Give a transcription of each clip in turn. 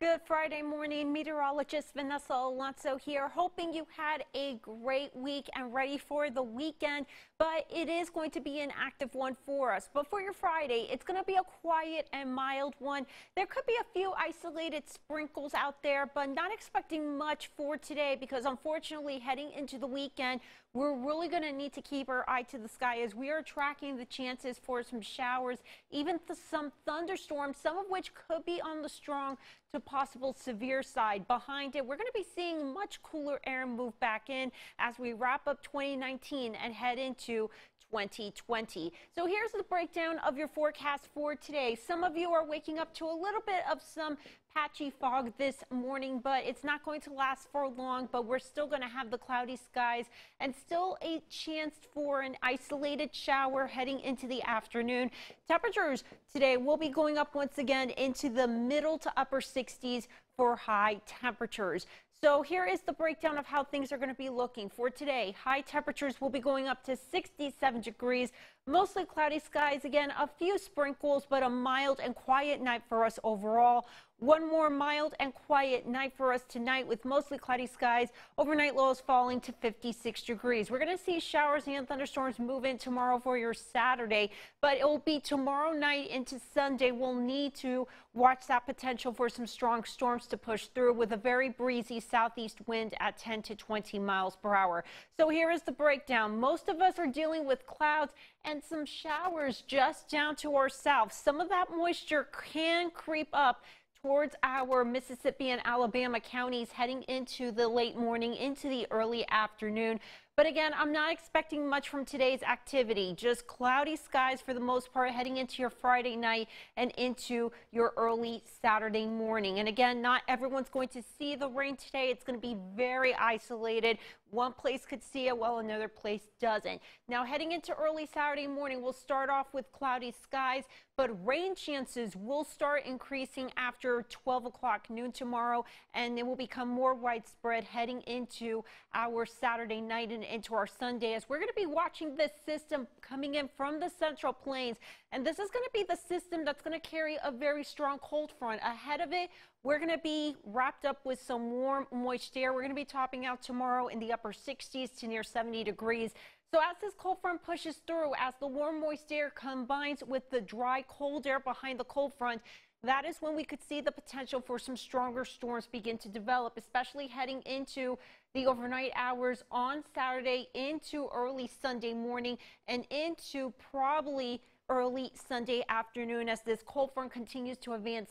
Good Friday morning, meteorologist Vanessa Alonso here, hoping you had a great week and ready for the weekend. But it is going to be an active one for us. But for your Friday, it's going to be a quiet and mild one. There could be a few isolated sprinkles out there, but not expecting much for today because unfortunately, heading into the weekend, we're really going to need to keep our eye to the sky as we are tracking the chances for some showers, even some thunderstorms, some of which could be on the strong to possible severe side. Behind it, we're going to be seeing much cooler air move back in as we wrap up 2019 and head into 2020. So here's the breakdown of your forecast for today. Some of you are waking up to a little bit of some patchy fog this morning, but it's not going to last for long. But we're still going to have the cloudy skies and still a chance for an isolated shower heading into the afternoon. Temperatures today will be going up once again into the middle to upper 60s for high temperatures. So here is the breakdown of how things are going to be looking for today. High temperatures will be going up to 67 degrees, mostly cloudy skies. Again, a few sprinkles, but a mild and quiet night for us overall. One more mild and quiet night for us tonight with mostly cloudy skies. Overnight lows falling to 56 degrees. We're going to see showers and thunderstorms move in tomorrow for your Saturday, but it will be tomorrow night into Sunday. We'll need to watch that potential for some strong storms to push through with a very breezy southeast wind at 10 to 20 miles per hour. So here is the breakdown. Most of us are dealing with clouds and some showers just down to our south. Some of that moisture can creep up towards our Mississippi and Alabama counties heading into the late morning into the early afternoon. But again, I'm not expecting much from today's activity. Just cloudy skies for the most part heading into your Friday night and into your early Saturday morning. And again, not everyone's going to see the rain today. It's going to be very isolated. One place could see it while another place doesn't. Now heading into early Saturday morning, we'll start off with cloudy skies, but rain chances will start increasing after 12 o'clock noon tomorrow, and it will become more widespread heading into our Saturday night and into our Sunday as we're going to be watching this system coming in from the central plains. And this is going to be the system that's going to carry a very strong cold front. Ahead of it, we're going to be wrapped up with some warm, moist air. We're going to be topping out tomorrow in the upper 60s to near 70 degrees. So as this cold front pushes through, as the warm, moist air combines with the dry, cold air behind the cold front, that is when we could see the potential for some stronger storms begin to develop, especially heading into the overnight hours on Saturday into early Sunday morning and into probably early Sunday afternoon as this cold front continues to advance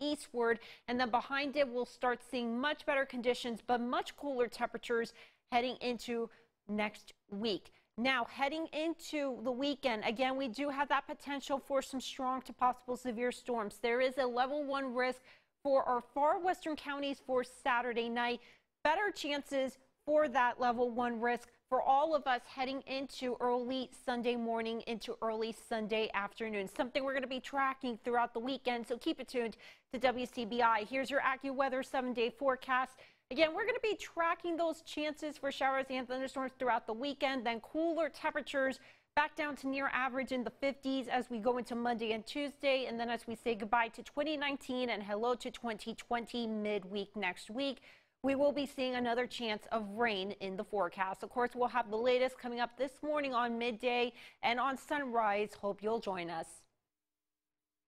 eastward. And then behind it, we'll start seeing much better conditions, but much cooler temperatures heading into next week. Now, heading into the weekend, again, we do have that potential for some strong to possible severe storms. There is a level one risk for our far western counties for Saturday night. Better chances for that level one risk for all of us heading into early Sunday morning into early Sunday afternoon. Something we're going to be tracking throughout the weekend, so keep it tuned to WCBI. Here's your AccuWeather seven-day forecast. Again, we're going to be tracking those chances for showers and thunderstorms throughout the weekend, then cooler temperatures back down to near average in the 50s as we go into Monday and Tuesday, and then as we say goodbye to 2019 and hello to 2020 midweek next week. We will be seeing another chance of rain in the forecast. Of course, we'll have the latest coming up this morning on midday and on sunrise. Hope you'll join us.